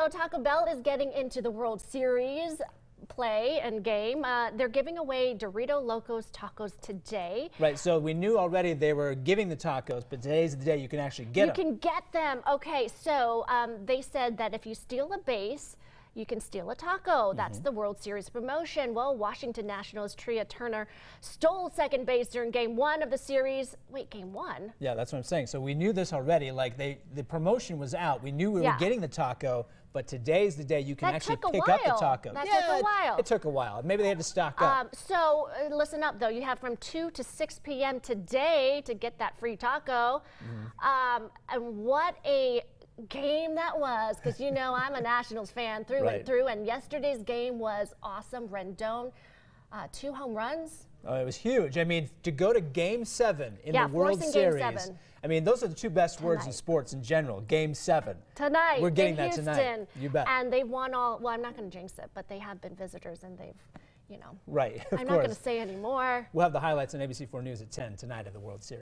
So Taco Bell is getting into the World Series play and game. Uh, they're giving away Dorito Locos tacos today. Right, so we knew already they were giving the tacos, but today's the day you can actually get you them. You can get them. Okay, so um, they said that if you steal a base, you can steal a taco. That's Mm-hmm. the World Series promotion. Well, Washington Nationals Trea Turner stole second base during game one of the series. Wait, game one? Yeah, that's what I'm saying. So we knew this already. Like they, the promotion was out. We knew we Yeah. were getting the taco, but today's the day you can That actually pick up the taco. That yeah, took a while. It, took a while. Maybe they had to stock up. Um, so uh, listen up, though. You have from 2 to 6 p.m. today to get that free taco. Mm-hmm. Um, and what a game that was, because you know I'm a Nationals fan through Right. and through. And yesterday's game was awesome. Rendon, uh, two home runs. Oh, it was huge. I mean, to go to Game Seven in Yeah, the World Series. Seven. I mean, those are the two best words in sports in general. Game Seven. Tonight, We're getting in that Houston. tonight. You bet. And they won all. Well, I'm not going to jinx it, but they have been visitors, and they've, you know. Right. Of I'm course. not going to say anymore. We'll have the highlights on ABC4 News at 10 tonight of the World Series.